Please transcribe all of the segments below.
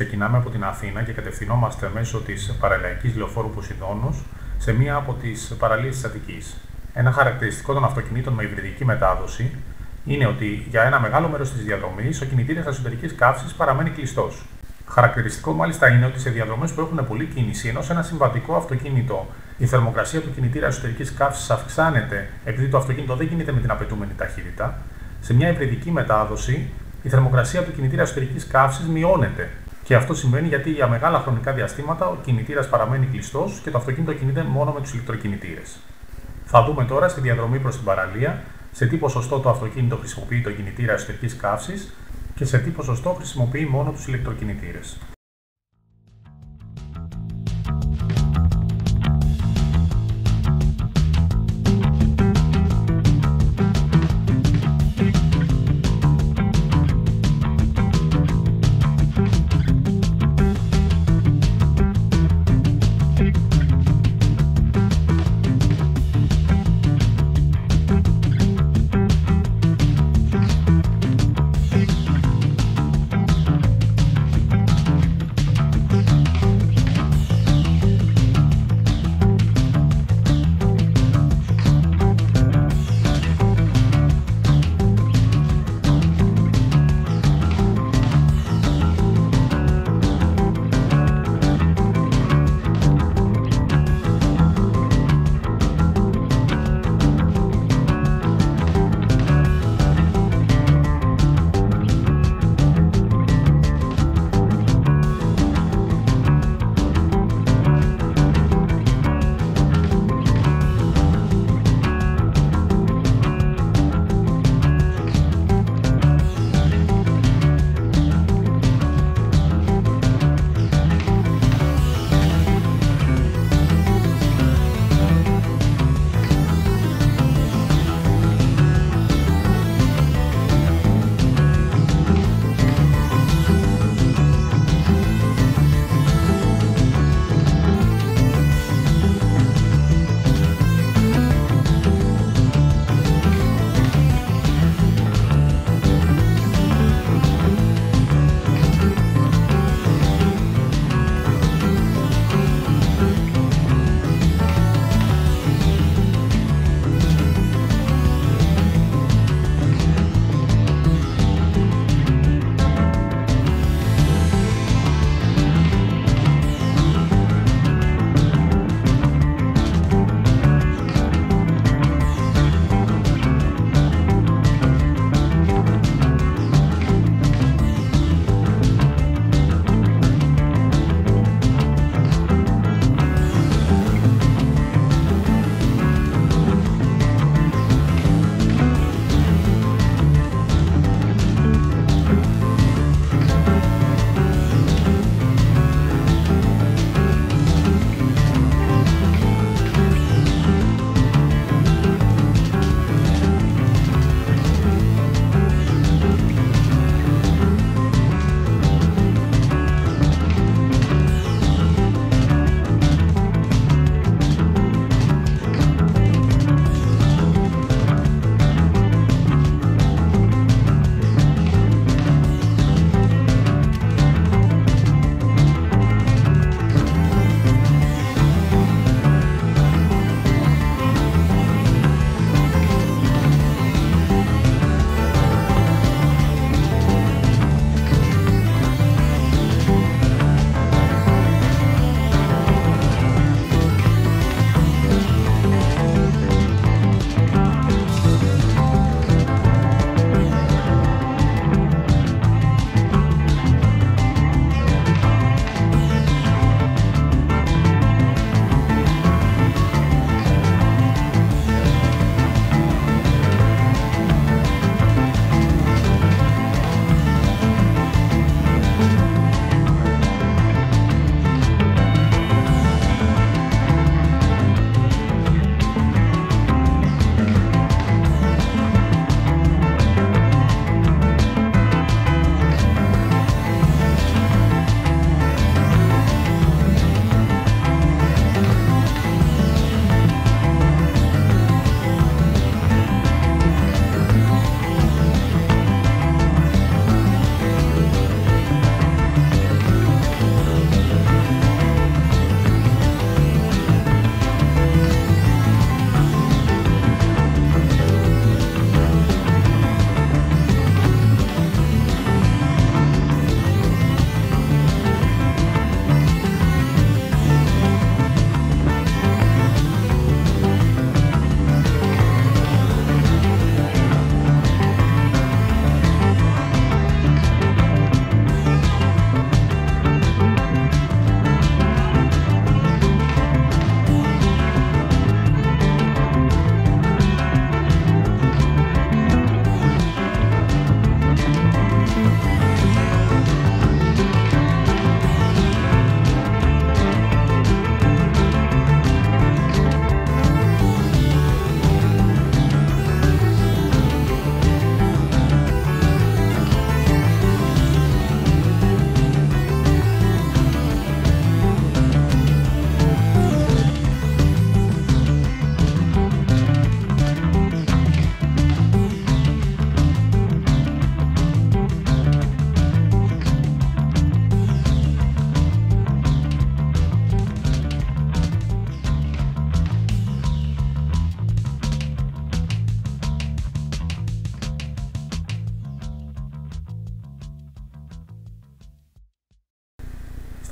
Ξεκινάμε από την Αθήνα και κατευθυνόμαστε μέσω της παραλιακής λεωφόρου Ποσειδόνου σε μία από τις παραλίες της Αττικής. Ένα χαρακτηριστικό των αυτοκινήτων με υβριδική μετάδοση είναι ότι για ένα μεγάλο μέρος της διαδρομής ο κινητήρας εσωτερικής καύσης παραμένει κλειστός. Χαρακτηριστικό μάλιστα είναι ότι σε διαδρομές που έχουν πολλή κίνηση, ενώ σε ένα συμβατικό αυτοκίνητο η θερμοκρασία του κινητήρα εσωτερικής καύσης αυξάνεται επειδή το αυτοκίνητο δεν κινείται με την απαιτούμενη ταχύτητα, σε μια υβριδική μετάδοση η θερμοκρασία του κινητήρα εσωτερικής καύσης μειώνεται. Και αυτό συμβαίνει γιατί για μεγάλα χρονικά διαστήματα ο κινητήρας παραμένει κλειστός και το αυτοκίνητο κινείται μόνο με τους ηλεκτροκινητήρες. Θα δούμε τώρα στη διαδρομή προς την παραλία σε τι ποσοστό το αυτοκίνητο χρησιμοποιεί το κινητήρα εσωτερικής καύσης και σε τι ποσοστό χρησιμοποιεί μόνο τους ηλεκτροκινητήρες.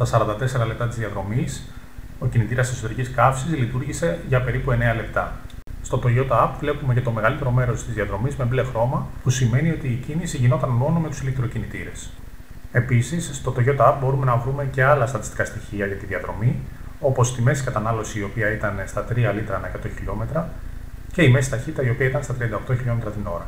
Στα 44 λεπτά της διαδρομής, ο κινητήρας εσωτερικής καύσης λειτουργήσε για περίπου 9 λεπτά. Στο Toyota App βλέπουμε και το μεγαλύτερο μέρος της διαδρομής με μπλε χρώμα, που σημαίνει ότι η κίνηση γινόταν μόνο με τους ηλεκτροκινητήρες. Επίσης, στο Toyota App μπορούμε να βρούμε και άλλα στατιστικά στοιχεία για τη διαδρομή, όπως τη μέση κατανάλωση η οποία ήταν στα 3 λίτρα ανά 100 χιλιόμετρα και η μέση ταχύτητα η οποία ήταν στα 38 χιλιόμετρα την ώρα.